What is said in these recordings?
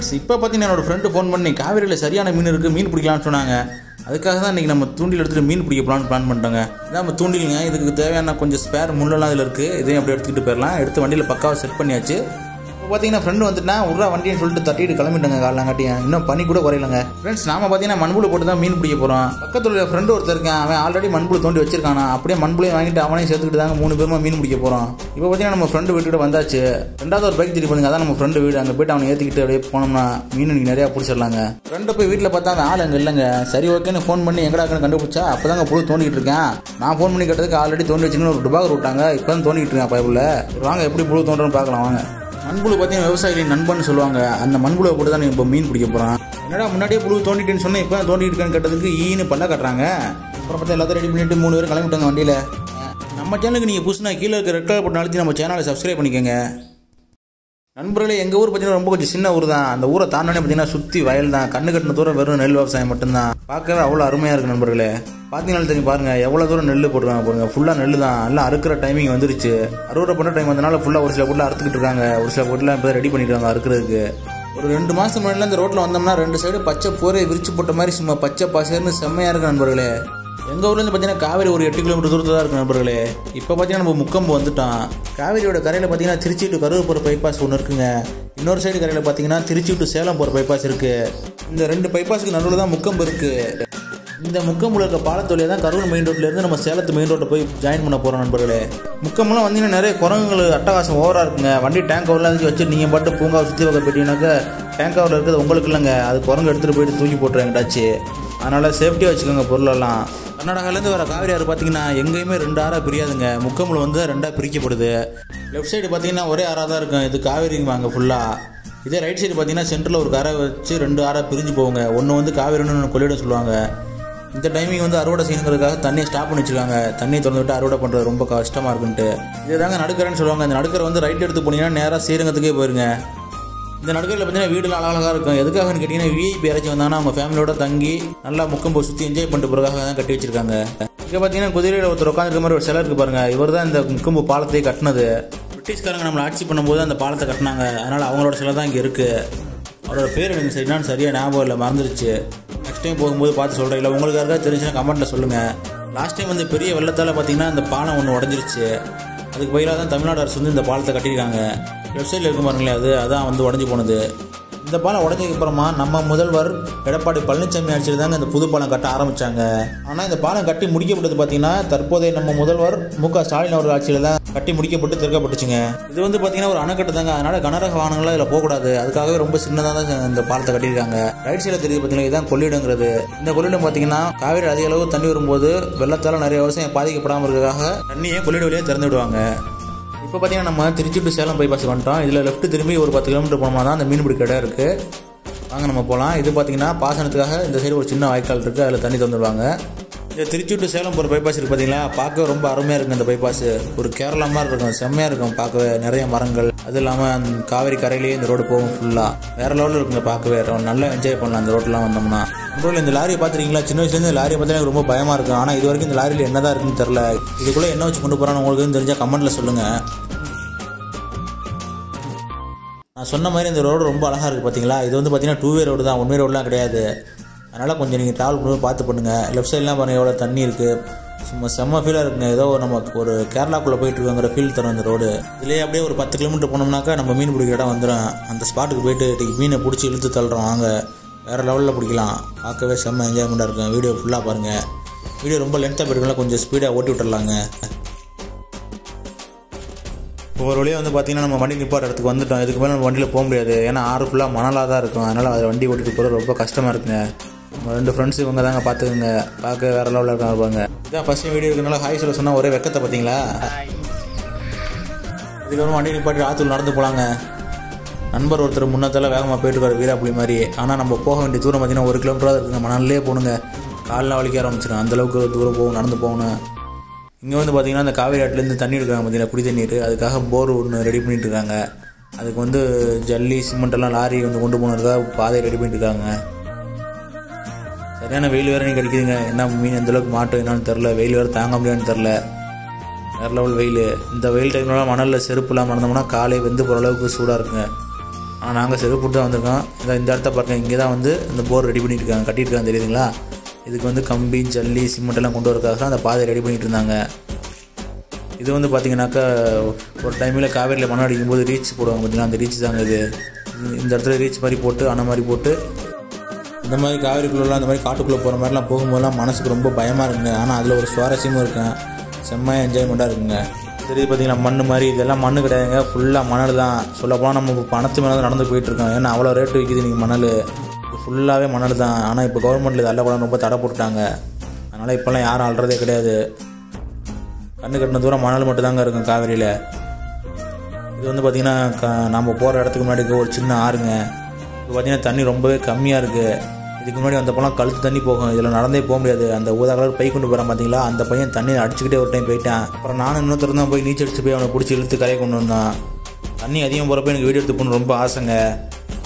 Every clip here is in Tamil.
ஃப்ரெண்ட்ஸ் இப்போ பார்த்தீங்கன்னா என்னோட ஃப்ரெண்டு ஃபோன் பண்ணி காவேரியில் சரியான மீன் இருக்குது மீன் பிடிக்கலாம்னு சொன்னாங்க. அதுக்காக தான் இன்றைக்கி நம்ம தூண்டில் எடுத்துகிட்டு மீன் பிடிக்க பிளான் பிளான் பண்ணுறோங்க இதான் நம்ம தூண்டிலுங்க. இதுக்கு தேவையான கொஞ்சம் ஸ்பேர் முள்ளெல்லாம் இதில் இருக்குது இதையும் அப்படியே எடுத்துக்கிட்டு போயிடலாம். எடுத்து வண்டியில் பக்காவாக செட் பண்ணியாச்சு. பார்த்தீங்கன்னா ஃப்ரெண்டு வந்துட்டா உட்றா வண்டின்னு சொல்லிட்டு தட்டிட்டு கிளம்பிட்டாங்க காலங்காட்டியும் இன்னும் பண்ணி கூட குறையலங்க. ஃப்ரெண்ட்ஸ் நாம பார்த்தீங்கன்னா மண்புழு போட்டு தான் மீன் பிடிக்க போகிறோம் பக்கத்தில் ஃப்ரெண்டு ஒருத்தர் இருக்கான் அவன் ஆல்ரெடி மண்புழு தோண்டி வச்சிருக்கானா? அப்படியே மண்புளையும் வாங்கிட்டு அவனையும் சேர்த்துக்கிட்டு தாங்க மூணு பேருமா மீன் பிடிக்க போகிறோம் இப்போ பார்த்தீங்கன்னா நம்ம ஃப்ரெண்டு வீட்டுக்கு வந்தாச்சு. ரெண்டாவது ஒரு பைக் திருப்பி பண்ணுங்க அதான் நம்ம ஃப்ரெண்டு வீடு. அங்கே போயிட்டு அவனை ஏற்றிக்கிட்டு அப்படியே போனோம்னா மீன் இன்னைக்கு நிறையா பிடிச்சிடலாங்க ஃப்ரெண்டு போய் வீட்டில் பார்த்தா அந்த ஆள் அங்கே இல்லைங்க. சரி ஓகேன்னு ஃபோன் பண்ணி எங்கடாக்குன்னு கண்டுபிடிச்சா? அப்போ தாங்க புழு தோண்டிட்டு இருக்கேன். நான் ஃபோன் பண்ணி கேட்டதுக்கு ஆல்ரெடி தோண்டி வச்சுன்னு ஒரு டுபாகர் விட்டாங்க. இப்போ தான் தோண்டிக்கிட்டு இருக்கேன் பைபிளில். வாங்க எப்படி புழு தோன்றன்னு பார்க்கலாம் வாங்க. மண்புழு பார்த்தீங்கன்னா விவசாயிகளின் நண்பன் சொல்லுவாங்க. அந்த மண்புழுவை போட்டு தான் இப்போ மீன் பிடிக்க போகிறான் என்னடா முன்னாடியே புழு தோண்டிட்டேன்னு சொன்னேன் இப்போ தான் தோண்டிட்டு இருக்கேன்னு கேட்டதுக்கு ஈன்னு பல்ல கட்டுறாங்க. அப்புறம் பார்த்தா எல்லாத்தையும் ரெடி பண்ணிட்டு மூணு பேரும் கிளம்பிட்டாங்க வண்டியில். நம்ம சேனலுக்கு நீங்கள் புதுசுனா கீழே இருக்க ரெட் கலர் பட்டன் அழுத்தி நம்ம சேனலை சப்ஸ்கிரைப் பண்ணிக்கோங்க. நண்பர்களே எங்கள் ஊர் பார்த்தீங்கன்னா ரொம்ப கொஞ்சம் சின்ன ஊர் தான். அந்த ஊரை தாண்டனே பார்த்தீங்கன்னா சுற்றி வயல் தான் கண்ணு கட்டின தூரம் வெறும் நெல் விவசாயம் மட்டும்தான். பார்க்கவே அவ்வளோ அருமையாக இருக்குது நண்பர்களே. பார்த்தீங்கன்னா தெரியும் பாருங்கள் எவ்வளோ தூரம் நெல் போட்டுருக்காங்க பாருங்கள் ஃபுல்லாக நெல் தான். எல்லாம் அறுக்கிற டைமிங் வந்துருச்சு. அறுவடை பண்ணுற டைம் வந்தனால ஃபுல்லாக ஒரு சில பொருள் அறுத்துக்கிட்டு இருக்காங்க. ஒரு சில பொருள்லாம் இப்போ ரெடி பண்ணிட்டு அறுக்கிறதுக்கு. ஒரு ரெண்டு மாதம் முன்னாடி இந்த ரோட்டில் வந்தோம்னா ரெண்டு சைடு பச்சை போரே விரிச்சு போட்ட மாதிரி சும்மா பச்சை பசேர்னு செம்மையாக இருக்கு நண்பர்களே. எங்கள் ஊர்லேருந்து பார்த்தீங்கன்னா காவேரி ஒரு எட்டு கிலோமீட்டர் தூரத்தில் தான் இருக்கு நண்பர்களே. இப்போ பார்த்தீங்கன்னா நம்ம முக்கம்பு வந்துட்டோம் காவேரியோட கரையில் பார்த்தீங்கன்னா திருச்சி டு கரூர் போகிற பைபாஸ் ஒன்று இருக்குங்க. இன்னொரு சைடு கரையில் பார்த்தீங்கன்னா திருச்சி டு சேலம் போகிற பைபாஸ் இருக்குது இந்த ரெண்டு பைபாஸுக்கு நடுவில் தான் முக்கம்பு இருக்குது இந்த முக்கம்புல இருக்க பாலத்தொழியை தான் கரூர் மெயின் ரோட்லேருந்து நம்ம சேலத்து மெயின் ரோட்டை போய் ஜாயின் பண்ண போகிறோம் நண்பர்களே. முக்கம்லாம் வந்தீங்கன்னா நிறைய குரங்குகள் அட்டகாசம் ஓவராக இருக்குங்க. வண்டி டேங்க் கவர்லாம் வச்சு நீங்கள் பாட்டு பூங்காவை சுற்றி வைக்க போயிட்டீங்கன்னாக்கா டேங்க் கவரில் இருக்கிறது உங்களுக்கு இல்லைங்க. அது குரங்கு எடுத்துகிட்டு போயிட்டு தூக்கி போட்டுருங்கடாச்சு அதனால் சேஃப்டியாக வச்சுக்கோங்க பொருளெல்லாம். கர்நாடகாலேருந்து வர காவிரி ஆறு பார்த்தீங்கன்னா எங்கேயுமே ரெண்டு ஆறாக பிரியாதுங்க. முக்கம்புல வந்து ரெண்டாக பிரிக்கப்படுது. லெஃப்ட் சைடு பார்த்தீங்கன்னா ஒரே ஆறாக தான் இருக்கும். இது காவேரிங்க ஃபுல்லாக இதே ரைட் சைடு பார்த்தீங்கன்னா சென்டரில் ஒரு கரை வச்சு ரெண்டு ஆறாக பிரிஞ்சு போவாங்க ஒன்று வந்து காவேரின்னு ஒன்று கொள்ளிட சொல்லுவாங்க. இந்த டைமிங் வந்து அறுவடை செய்யணுங்கிறதுக்காக தண்ணியை ஸ்டாப் பண்ணி வச்சிருக்காங்க. தண்ணியை திறந்து விட்டு அறுவடை பண்ணுறது ரொம்ப கஷ்டமாக இருக்குன்ட்டு. இதுதாங்க நடுக்கரைன்னு சொல்லுவாங்க. இந்த நடுக்கரை வந்து ரைட் எடுத்து போனீங்கன்னா நேராக ஸ்ரீரங்கத்துக்கே போயிருங்க. இந்த நடுக்கரில் பார்த்தீங்கன்னா வீடுலாம் அழகாக இருக்கும். எதுக்காகன்னு கேட்டிங்கன்னா விஐபி யாராச்சும் வந்தாங்கன்னா அவங்க ஃபேமிலியோட தங்கி நல்லா முக்கம்பு சுற்றி என்ஜாய் பண்ணிட்டு போகிறதுக்காக தான் கட்டி வச்சிருக்காங்க. இங்கே பார்த்தீங்கன்னா குதிரையில் ஒருத்தர் உட்காந்துருக்க மாதிரி ஒரு சிலர் இருக்கு பாருங்க. இவர் தான் இந்த முக்கம்பு பாலத்தையே கட்டினது. பிரிட்டிஷ்காரங்க நம்மளை ஆட்சி பண்ணும்போது அந்த பாலத்தை கட்டினாங்க. அதனால் அவங்களோட சிலை தான் இங்கே இருக்குது அவரோட பேர் எனக்கு சரி சரியாக ஞாபகம் இல்லை மறந்துருச்சு. நெக்ஸ்ட் டைம் போகும்போது பார்த்து சொல்கிறேன் இல்லை உங்களுக்கு யாருக்காவது தெரிஞ்சுன்னா கமெண்ட்டில் சொல்லுங்கள் லாஸ்ட் டைம் வந்து பெரிய வெள்ளத்தால் பார்த்தீங்கன்னா அந்த பாலம் ஒன்று உடஞ்சிருச்சு. அதுக்கு பதிலாக தான் தமிழ்நாடு அரசு வந்து இந்த பாலத்தை கட்டியிருக்காங்க. லெஃப்ட் சைடில் இருக்க பாருங்களேன் அது அதான் வந்து உடஞ்சி போனது. இந்த பாலம் உடஞ்சதுக்கு அப்புறமா நம்ம முதல்வர் எடப்பாடி பழனிசாமி ஆட்சியில் தாங்க இந்த புது பாலம் கட்ட ஆரம்பிச்சாங்க. ஆனால் இந்த பாலம் கட்டி முடிக்கப்பட்டது பார்த்தீங்கன்னா தற்போதைய நம்ம முதல்வர் மு க ஸ்டாலின் அவர்கள் ஆட்சியில் தான் கட்டி முடிக்கப்பட்டு திறக்கப்பட்டுச்சுங்க. இது வந்து பார்த்தீங்கன்னா ஒரு அணைக்கட்டு தாங்க. அதனால கனரக வாகனங்கள்லாம் இதில் போகக்கூடாது. அதுக்காகவே ரொம்ப சின்னதாக தான் இந்த பாலத்தை கட்டியிருக்காங்க. ரைட் சைடில் தெரியுது பார்த்தீங்கன்னா இதுதான் கொள்ளிடங்கிறது இந்த கொள்ளிடம் பார்த்தீங்கன்னா காவிரி அதிக அளவு தண்ணி வரும்போது வெள்ளத்தால் நிறைய விவசாயம் பாதிக்கப்படாமல் இருக்கிறதுக்காக தண்ணியை கொள்ளிட வழியாக திறந்து விடுவாங்க. இப்போ பார்த்தீங்கன்னா நம்ம திருச்சி டு சேலம் பைபாஸ் வந்துட்டோம். இதில் லெஃப்ட் திரும்பி ஒரு பத்து கிலோமீட்டர் போனோம்னா தான் அந்த மீன்பிடி கடை இருக்குது வாங்க நம்ம போகலாம் இது பார்த்தீங்கன்னா பாசனத்துக்காக இந்த சைடு ஒரு சின்ன வாய்க்கால் இருக்குது அதில் தண்ணி தந்துடுவாங்க இந்த திருச்சி டு சேலம் போகிற பைபாஸ் இருக்குது பார்த்தீங்களா பார்க்க ரொம்ப அருமையாக இருக்கும் இந்த பைபாஸ் ஒரு கேரளா மாதிரி இருக்கும். செம்மையாக இருக்கும். பார்க்கவே நிறைய மரங்கள் அதுவும் இல்லாமல் அந்த காவேரி கரையிலேயே இந்த ரோடு போகும் ஃபுல்லாக வேறு லெவலில் இருக்குங்க பார்க்கவே. ரொம்ப நல்லா என்ஜாய் பண்ணலாம் அந்த ரோட்லாம் வந்தோம்னா. அப்புறம் இந்த லாரியை பார்த்துருக்கீங்களா? சின்ன வயசுலேருந்து லாரியை பார்த்தா எனக்கு ரொம்ப பயமாக இருக்கும் ஆனால் இது வரைக்கும் இந்த லாரியில் என்னதான் இருக்குன்னு தெரில இதுக்குள்ளே என்ன வச்சு கொண்டு போகிறான்னு உங்களுக்கு தெரிஞ்சால் கமெண்ட்டில் சொல்லுங்கள் நான் சொன்ன மாதிரி இந்த ரோடு ரொம்ப அழகாக இருக்குது பார்த்தீங்களா இது வந்து பார்த்தீங்கன்னா டூ வே ரோடு தான். ஒன் வே ரோடுலாம் கிடையாது. அதனால் கொஞ்சம் நீங்கள் ட்ராவல் பண்ணும்போது பார்த்து பண்ணுங்கள் லெஃப்ட் சைட்லாம் பாருங்கள் எவ்வளோ தண்ணி இருக்குது சும்மா செம்ம ஃபீலாக இருக்குங்க. ஏதோ நமக்கு ஒரு கேரளாக்குள்ளே போயிட்டு இருக்கோங்கிற ஃபீல் தரும் அந்த ரோடு இதுலேயே அப்படியே ஒரு பத்து கிலோமீட்டர் போனோம்னாக்கா நம்ம மீன் பிடிக்கிற இடம் வந்துடும் அந்த ஸ்பாட்டுக்கு போயிட்டு மீனை பிடிச்சி இழுத்து தள்ளுறோம். வாங்க வேறு லெவலில் பிடிக்கலாம். பார்க்கவே செம்ம என்ஜாய்மெண்ட்டாக இருக்கும். வீடியோ ஃபுல்லாக பாருங்கள் வீடியோ ரொம்ப லென்த்தாக போயிருக்கலாம் கொஞ்சம் ஸ்பீடாக ஓட்டி விட்டுறலாங்க. இப்போ ஒரு வழியாக வந்து பார்த்தீங்கன்னா நம்ம வண்டி நிப்பாட்ட இடத்துக்கு வந்துட்டோம். இதுக்கு மேலே நம்ம வண்டியில் போக முடியாது. ஏன்னா ஆறு ஃபுல்லாக மணலாக தான் இருக்கும். அதனால் அதை வண்டி ஓட்டிட்டு போகிறது ரொம்ப கஷ்டமாக இருக்குங்க. உங்கள் ரெண்டு ஃப்ரெண்ட்ஸ் இவங்க தாங்க பார்த்துக்குங்க. பார்க்க வேற லெவலில் இருக்காங்க இருப்பாங்க இதான் ஃபஸ்ட் வீடியோ இருக்கனால ஹாய் சொல்ல சொன்னால் ஒரே வெக்கத்தை பார்த்தீங்களா? இதுக்கப்புறம் வண்டி நிப்பாட்டி ஆற்றுல நடந்து போகலாங்க நண்பர் ஒருத்தர் முன்னத்தால வேகமாக போயிட்டு இருக்காரு வீராப்புலி மாதிரி. ஆனால் நம்ம போக வேண்டிய தூரம் பார்த்தீங்கன்னா ஒரு கிலோமீட்டராக இருக்குங்க. மணல்லே போகணுங்க காலைல வலிக்க ஆரம்பிச்சிடும் அந்தளவுக்கு தூரம் போகும் நடந்து போகணும். இங்கே வந்து பார்த்தீங்கன்னா அந்த காவேரி ஆட்டிலேருந்து தண்ணி எடுக்கிறாங்க பார்த்தீங்கன்னா குடி தண்ணீர். அதுக்காக போர் ஒன்று ரெடி பண்ணிட்டு இருக்காங்க. அதுக்கு வந்து ஜல்லி சிமெண்ட் எல்லாம் லாரி வந்து கொண்டு போனதுக்காக பாதை ரெடி பண்ணிட்டு இருக்காங்க. ஏன்னா வெயில் வேறு நீங்கள் அடிக்குதுங்க. என்ன மீன் எந்தளவுக்கு மாட்டோம் என்னன்னு தெரில வெயில் வேறு தாங்க முடியாதுன்னு தெரில வேறு லெவல் வெயில். இந்த வெயில் டைம்லலாம் மணலில் செருப்பு இல்லாமல் நடந்தோம்னா காலை வெந்து போகிற அளவுக்கு சூடாக இருக்குங்க. ஆனால் நாங்கள் செருப்பு தான் வந்திருக்கோம். இந்த இந்த இடத்த பாருங்க. இங்கே தான் வந்து இந்த போர் ரெடி பண்ணியிருக்காங்க இருக்காங்க. கட்டியிருக்காங்க தெரியுதுங்களா? இதுக்கு வந்து கம்பி ஜல்லி சிமெண்ட்டெல்லாம் கொண்டு வரக்காக தான் அந்த பாதை ரெடி பண்ணிட்டு இருந்தாங்க. இது வந்து பார்த்தீங்கன்னாக்கா ஒரு டைமில் காவேரியில் மணம் அடிக்கும்போது ரீச் போடுவாங்க பார்த்தீங்கன்னா அந்த ரீச் தாங்க இது- இந்த இடத்துல ரீச் மாதிரி போட்டு அணை மாதிரி போட்டு இந்த மாதிரி காவேரிக்குள்ளெலாம் அந்த மாதிரி காட்டுக்குள்ளே போகிற மாதிரிலாம் போகும்போதெல்லாம் மனசுக்கு ரொம்ப பயமாக இருக்குங்க. ஆனால் அதில் ஒரு சுவாரஸ்யமும் இருக்கும் செம்மையாக என்ஜாய்மெண்ட்டாக இருக்குங்க. தெரியுது பார்த்தீங்களா மண் மாதிரி இதெல்லாம் மண் கிடையாதுங்க. ஃபுல்லாக மணல் தான். சொல்லப்போனால் நம்ம இப்போ பணத்து மேலே தான் நடந்து போயிட்டுருக்கோம். ஏன்னா அவ்வளோ ரேட்டு விற்கிது நீங்கள் மணல். ஃபுல்லாகவே மணல் தான். ஆனால் இப்போ கவர்மெண்ட்டில் இதெல்லாம் கூட ரொம்ப தடை போட்டுட்டாங்க. அதனால் இப்போல்லாம் யாரும் அல்றதே கிடையாது. கண்ணு கட்டின தூரம் மணல் மட்டும்தாங்க இருக்கும் காவேரியில். இது வந்து பார்த்திங்கன்னா க நம்ம போகிற இடத்துக்கு முன்னாடி ஒரு சின்ன ஆறுங்க. இப்போ பார்த்திங்கன்னா தண்ணி ரொம்பவே கம்மியாக இருக்குது இதுக்கு முன்னாடி அந்த பழம் கழுத்து தண்ணி போகும். இதில் நடந்தே போக முடியாது. அந்த ஊதா கலர் பை கொண்டு போகிறான் பார்த்தீங்களா அந்த பையன் தண்ணியை அடிச்சுக்கிட்டே ஒரு டைம் போயிட்டான். அப்புறம் நானும் இன்னொருத்தர் தான் போய் நீச்சல் அடிச்சு போய் அவனை பிடிச்சி இழுத்து கரையை கொண்டு வந்தான். தண்ணி அதிகம் போகிறப்ப எனக்கு வீடியோ எடுத்து போகணும் ரொம்ப ஆசைங்க.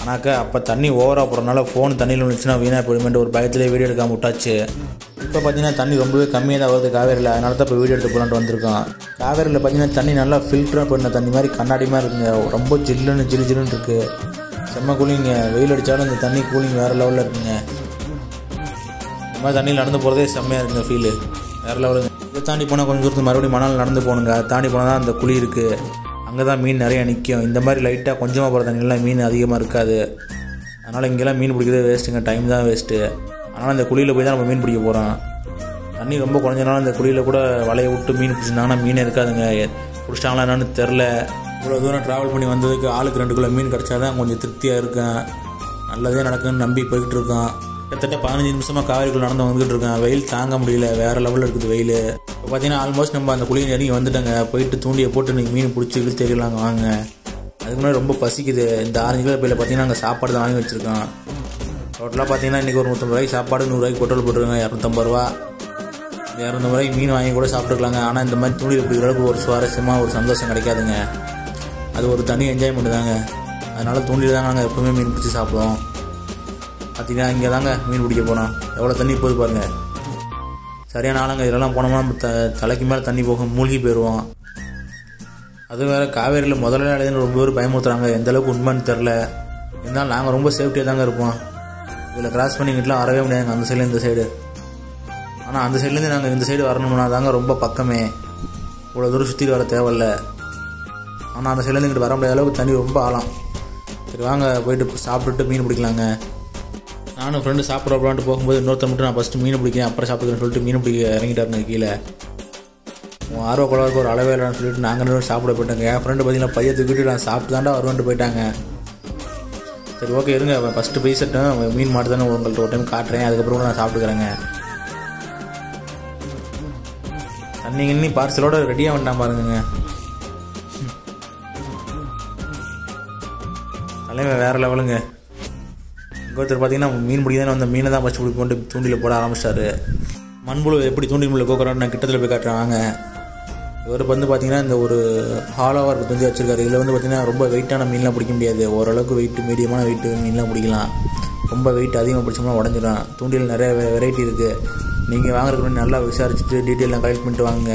ஆனாக்கா அப்போ தண்ணி ஓவராக போகிறனால ஃபோன் தண்ணியில் விழுந்துச்சுன்னா வீணாக போயிடுமேட்டு ஒரு பயத்திலே வீடியோ எடுக்காம விட்டாச்சு. இப்போ பார்த்தீங்கன்னா தண்ணி ரொம்பவே கம்மியாக தான் வருது. காவேரியில். அதனால தான் இப்போ வீடியோ எடுத்து போகலான்ட்டு வந்திருக்கோம். காவேரியில் பார்த்தீங்கன்னா தண்ணி நல்லா ஃபில்டராக பண்ண தண்ணி மாதிரி கண்ணாடி மாதிரி இருக்குங்க. ரொம்ப ஜில்லுன்னு ஜில்லு ஜில்லுன்னு இருக்குது செம்ம கூலிங்க வெயில் அடித்தாலும் இந்த தண்ணி கூலிங் வேறு லெவலில் இருக்குங்க. இந்த மாதிரி தண்ணியில் நடந்து போகிறதே செம்மையாக இருக்குங்க ஃபீலு வேறு லெவலுங்க இதை தாண்டி போனால் கொஞ்சம் தூரத்துக்கு மறுபடியும் மணல் நடந்து போகணுங்க. அதை தாண்டி போனால் தான் அந்த குழி இருக்குது அங்கே தான் மீன் நிறையா நிற்கும் இந்த மாதிரி லைட்டாக கொஞ்சமாக போகிற தண்ணியெல்லாம் மீன் அதிகமாக இருக்காது. அதனால் இங்கெல்லாம் மீன் பிடிக்கிறது வேஸ்ட்டுங்க டைம் தான் வேஸ்ட்டு அதனால் அந்த குழியில் போய் தான் நம்ம மீன் பிடிக்க போகிறோம் தண்ணி ரொம்ப குறைஞ்சனால அந்த குழியில் கூட வலையை விட்டு மீன் பிடிச்சிருந்தாங்கன்னா மீன் இருக்காதுங்க. பிடிச்சிட்டாங்களா என்னன்னு தெரில இவ்வளோ தூரம் ட்ராவல் பண்ணி வந்ததுக்கு ஆளுக்கு ரெண்டு கிலோ மீன் கிடச்சா தான் கொஞ்சம் திருப்தியாக இருக்கும் நல்லதே நடக்குன்னு நம்பி போய்கிட்டு இருக்கான் கிட்டத்தட்ட பதினஞ்சு நிமிஷமாக காவேரிக்குள்ள நடந்து வந்துகிட்டு இருக்கேன் வெயில் தாங்க முடியல. வேறு லெவலில் இருக்குது வெயில். இப்போ பார்த்தீங்கன்னா ஆல்மோஸ்ட் நம்ம அந்த குழியை நெருங்கி வந்துட்டோங்க. போயிட்டு தூண்டியை போட்டு நீங்கள் மீன் பிடிச்சி இழுத்து தெரியலாங்க வாங்க. அதுக்கு முன்னாடி ரொம்ப பசிக்குது. இந்த ஆரஞ்சு கிலோ பையில் பார்த்தீங்கன்னா அங்கே சாப்பாடு தான் வாங்கி வச்சுருக்கோம். டோட்டலாக பார்த்தீங்கன்னா இன்றைக்கி ஒரு நூற்றம்பது ரூபாய்க்கு சாப்பாடு நூறுரூவாய்க்கு பெட்ரோல் போட்டுருங்க இரநூத்தம்பது ரூபா. இந்த இரநூத்தம்பது ரூபாய்க்கு மீன் வாங்கி கூட சாப்பிட்டுருக்கலாங்க ஆனால் இந்த மாதிரி தூண்டில் பிடிக்கிற அளவுக்கு ஒரு சுவாரஸ்யமாக ஒரு சந்தோஷம் கிடைக்காதுங்க. அது ஒரு தனி என்ஜாய்மெண்ட் தாங்க. அதனால் தூண்டில் தாங்க நாங்கள் எப்பவுமே மீன் பிடிச்சி சாப்பிடுவோம். பார்த்தீங்கன்னா இங்கே தாங்க மீன் பிடிக்க போனோம். எவ்வளோ தண்ணி போகுது பாருங்கள் சரியான ஆளுங்க. இதெல்லாம் போனோம்னா நம்ம த தலைக்கு மேலே தண்ணி போகும் மூழ்கி போயிடுவோம் அதுவும் வேறு காவேரியில் முதல்ல இடையில ரொம்ப பேர் பயமுறுத்துறாங்க. எந்த அளவுக்கு உண்மைன்னு தெரில இருந்தாலும் நாங்கள் ரொம்ப சேஃப்டியாக தாங்க இருப்போம். இதில் கிராஸ் பண்ணிக்கிட்டலாம் வரவே முடியாதுங்க. அந்த சைடில் இந்த சைடு ஆனால் அந்த சைட்லேருந்து நாங்கள் இந்த சைடு வரணும்னா தாங்க ரொம்ப பக்கமே. இவ்வளோ தூரம் சுற்றிட்டு வர தேவையில்ல. ஆனால் அந்த சைட்லேருந்து இங்கிட்டு வர முடியாத அளவுக்கு தண்ணி ரொம்ப ஆழம். சரி வாங்க போயிட்டு சாப்பிட்டுட்டு மீன் பிடிக்கலாங்க. நானும் ஃப்ரெண்டு சாப்பிட்றப்பலான்ட்டு போகும்போது இன்னொருத்தர் மட்டும் நான் ஃபஸ்ட்டு மீன் பிடிக்கிறேன் அப்புறம் சாப்பிடுறேன்னு சொல்லிட்டு மீன் பிடிக்க இறங்கிட்டாருங்க கீழே. உன் ஆர்வ குழந்தைக்கு ஒரு அளவே இல்லைன்னு சொல்லிட்டு நாங்கள் ரெண்டு சாப்பிட போயிட்டாங்க. என் ஃப்ரெண்டு பார்த்தீங்கன்னா பையன் தூக்கிட்டு நான் சாப்பிட்டு தாண்டா வருவான்ட்டு போயிட்டாங்க. சரி ஓகே இருங்க. அவன் ஃபஸ்ட்டு பேசட்டும் மீன் மாட்டு தானே உங்கள்கிட்ட ஒரு டைம் காட்டுறேன். அதுக்கப்புறம் கூட நான் சாப்பிட்டுக்கிறேங்க. தண்ணி கிண்ணி பார்சலோட ரெடியாக வேண்டாம் பாருங்க தலைவன் வேறு லெவலுங்க இங்கே ஒருத்தர் பார்த்தீங்கன்னா மீன் பிடிக்க வந்த மீனை தான் ஃபஸ்ட்டு பிடிக்க கொண்டு தூண்டில் போட ஆரம்பிச்சிட்டாரு மண்புழு எப்படி தூண்டில் முள்ள கோக்குறான்னு நான் கிட்டத்தில் போய் காட்டுறேன் வாங்க. இவர் வந்து பார்த்தீங்கன்னா இந்த ஒரு ஹாலாவாக இருக்க தூண்டி வச்சுருக்காரு. இதில் வந்து பார்த்தீங்கன்னா ரொம்ப வெயிட்டான மீன்லாம் பிடிக்க முடியாது. ஓரளவுக்கு வெயிட் மீடியமான வெயிட் மீன்லாம் பிடிக்கலாம். ரொம்ப வெயிட் அதிகமாக பிடிச்சோம்னா உடஞ்சிடும் தூண்டில் நிறைய வெரைட்டி இருக்குது நீங்கள் வாங்குறதுக்கு முன்னாடி நல்லா விசாரிச்சுட்டு டீட்டெயிலாம் கலெக்ட் பண்ணிட்டு வாங்க.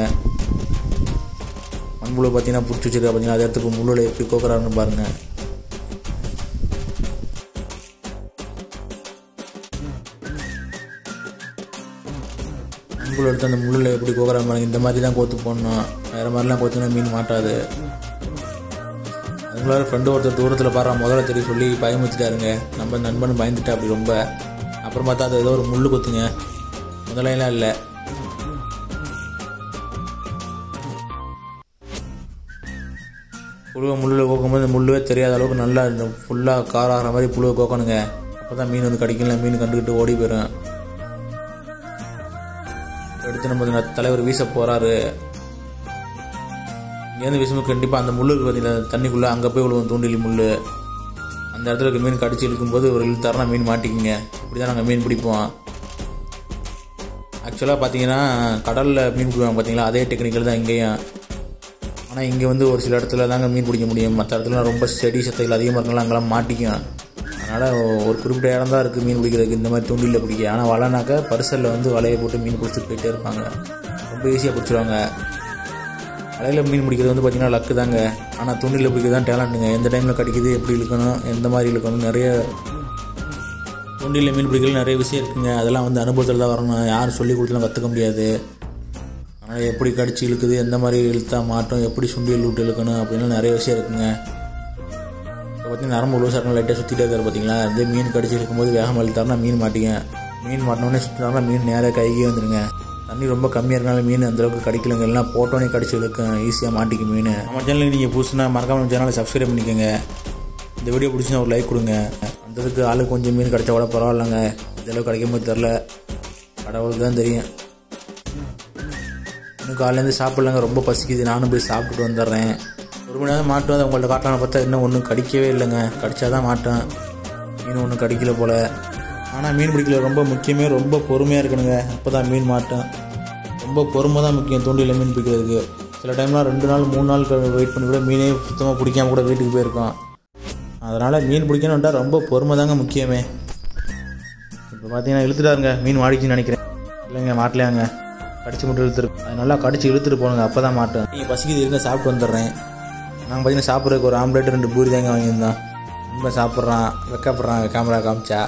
மண்புழு பார்த்தீங்கன்னா பிடிச்சி வச்சுருக்கா பார்த்தீங்கன்னா அது இடத்துக்கு முள்ளில் எப்படி கோக்குறாருன்னு பாருங்கள் மண்புழு எடுத்து அந்த முள்ளில் எப்படி கோக்குற மாதிரி இந்த மாதிரி தான் கோத்து போடணும். வேறு மாதிரிலாம் கோத்துனா மீன் மாட்டாது. அதுக்குள்ளார ஃப்ரெண்டு ஒருத்தர் தூரத்தில் பாடுற முதல்ல தெரிய சொல்லி பயமுத்திட்டாருங்க நம்ம நண்பன் பயந்துட்டா அப்படி ரொம்ப. அப்புறம் பார்த்தா அது ஏதோ ஒரு முள் கொத்துங்க. முதலையெல்லாம் இல்லை. புழுவை முள்ளில் கோக்கும்போது முள்ளுவே தெரியாத அளவுக்கு நல்லா ஃபுல்லாக காராகிற ஆகிற மாதிரி புழுவை கோக்கணுங்க. அப்போ தான் மீன் வந்து கடிக்கல மீன் கண்டுக்கிட்டு ஓடி போயிடும் எடுத்து நம்ம தலைவர் வீச போகிறாரு இங்கேருந்து வீசும்போது கண்டிப்பாக அந்த முள்ளு பார்த்தீங்கன்னா தண்ணிக்குள்ளே அங்கே போய் விழுவும் தூண்டில் முள் அந்த இடத்துல இருக்க மீன் கடிச்சு இழுக்கும்போது ஒரு இழுத்தாருனா மீன் மாட்டிக்கிங்க. இப்படி தான் நாங்கள் மீன் பிடிப்போம். ஆக்சுவலாக பார்த்தீங்கன்னா கடலில் மீன் பிடிப்பாங்க பார்த்தீங்களா அதே டெக்னிக்கல் தான் இங்கேயும். ஆனால் இங்கே வந்து ஒரு சில இடத்துல தாங்க மீன் பிடிக்க முடியும். மற்ற இடத்துல ரொம்ப செடி சத்தைகள் அதிகமாக இருக்கலாம் அங்கெல்லாம் மாட்டிக்கும். அதனால் ஒரு குறிப்பிட்ட இடம் தான் இருக்குது மீன் பிடிக்கிறதுக்கு. இந்த மாதிரி தூண்டிலில் பிடிக்க. ஆனால் வலைனாக்கா பரிசலில் வந்து வலையை போட்டு மீன் பிடிச்சிட்டு போயிட்டே இருப்பாங்க. ரொம்ப ஈஸியாக பிடிச்சிருவாங்க. வலையில் மீன் பிடிக்கிறது வந்து பார்த்திங்கன்னா லக்கு தாங்க. ஆனால் தூண்டில் பிடிக்கிறது தான் டேலண்ட்டுங்க எந்த டைமில் கிடைக்குது எப்படி இழுக்கணும் எந்த மாதிரி இழுக்கணும் நிறைய தூண்டில் மீன் பிடிக்கிறது நிறைய விஷயம் இருக்குங்க. அதெல்லாம் வந்து அனுபவத்தில் தான் வரணும். யாரும் சொல்லி கொடுத்தாலும் கற்றுக்க முடியாது. ஆனால் எப்படி கடிச்சு இழுக்குது எந்த மாதிரி இழுத்தா மாட்டோம் எப்படி சுண்டில் விட்டு இழுக்கணும் அப்படின்னு நிறைய விஷயம் இருக்குங்க. பார்த்தீங்கன்னா நரம்பு உள்ள சட்டம் லைட்டாக சுற்றிட்டே இருக்காரு பார்த்தீங்களா இந்த மீன் கடிச்சு இருக்கும்போது வேகமாக அழுத்தாருனா மீன் மாட்டிங்க. மீன் மாட்டினோடனே சுற்றினாலும் மீன் நேராக கைக்கே வந்துடுங்க தண்ணி ரொம்ப கம்மியாக இருக்கனால மீன் அந்தளவுக்கு கிடைக்கலங்க எல்லாம் போட்டோன்னே கடிச்சு இழுக்கும் ஈஸியாக மாட்டிக்கும் மீன். நம்ம சேனலுக்கு நீங்கள் புதுசுனா மறக்காமல் சேனலை சப்ஸ்கிரைப் பண்ணிக்கோங்க. இந்த வீடியோ பிடிச்சினா ஒரு லைக் கொடுங்க. அந்ததுக்கு ஆளுக்கு கொஞ்சம் மீன் கிடைச்சா கூட பரவாயில்லைங்க. இதெல்லாம் கிடைக்கும் போது தெரில கடவுளுக்கு தான் தெரியும். இன்னும் காலையிலேருந்து சாப்பிட்லங்க. ரொம்ப பசிக்குது. நானும் போய் சாப்பிட்டுட்டு வந்துடுறேன். ஒரு மணி மாட்டோம். அதை உங்கள்ட்ட காட்டலாம்னு பார்த்தா இன்னும் ஒன்றும் கடிக்கவே இல்லைங்க. கடிச்சாதான் மாட்டேன். மீன் ஒன்றும் கடிக்கல போல். ஆனால் மீன் பிடிக்கல ரொம்ப முக்கியமே ரொம்ப பொறுமையாக இருக்கணுங்க. அப்போ தான் மீன் மாட்டேன். ரொம்ப பொறுமை தான் முக்கியம் தூண்டியில் மீன் பிடிக்கிறதுக்கு. சில டைம்லாம் ரெண்டு நாள் மூணு நாள் வெயிட் பண்ணி கூட மீனே சுத்தமாக பிடிக்காம கூட வீட்டுக்கு போயிருக்கோம் அதனால் மீன் பிடிக்கணுன்ட்டா ரொம்ப பொறுமை தாங்க முக்கியமே. இப்போ பார்த்தீங்கன்னா இழுத்துட்டாருங்க மீன் மாடிக்குன்னு நினைக்கிறேன். இல்லைங்க மாட்டலையாங்க. கடிச்சு மட்டும் இழுத்துருக்கு அது நல்லா கடிச்சு இழுத்துட்டு போகணுங்க அப்போ தான் மாட்டேன். நீங்கள் பசிக்குது இருங்க சாப்பிட்டு வந்துடுறேன். நாங்கள் பார்த்தீங்கன்னா சாப்பிட்றதுக்கு ஒரு ஆம்லேட் ரெண்டு பூரி தாங்க வாங்கியிருந்தோம். ரொம்ப சாப்பிட்றான் வெக்கப்படுறான் கேமரா காமிச்சா.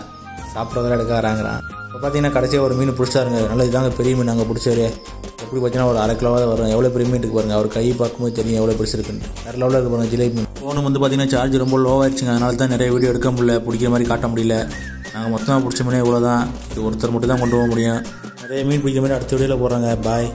சாப்பிட்றதெல்லாம் எடுக்க வராங்கிறான். இப்போ பார்த்தீங்கன்னா கடைசியாக ஒரு மீன் பிடிச்சாருங்க நல்லா இதாங்க பெரிய மீன் நாங்கள் பிடிச்சாரு. எப்படி பார்த்தீங்கன்னா ஒரு அரை கிலோவாக வரும். எவ்வளோ பெரிய மீன் இருக்கு பாருங்க. அவர் கை பார்க்கும்போது தெரியும் எவ்வளோ பெருசு இருக்குன்னு வேறு லெவலில் இருக்கு பாருங்கள் ஜிலேபி மீன். ஃபோனு வந்து பார்த்தீங்கன்னா சார்ஜ் ரொம்ப லோவாகிடுச்சுங்க அதனால தான் நிறைய வீடியோ எடுக்க முடியல. பிடிக்கிற மாதிரி காட்ட முடியல. நாங்கள் மொத்தமாக பிடிச்ச மீனே இவ்வளோ தான் இது ஒருத்தர் மட்டும் தான் கொண்டு போக முடியும். நிறைய மீன் பிடிக்கிற மாதிரி அடுத்த வீடியோவில் போகிறாங்க பாய்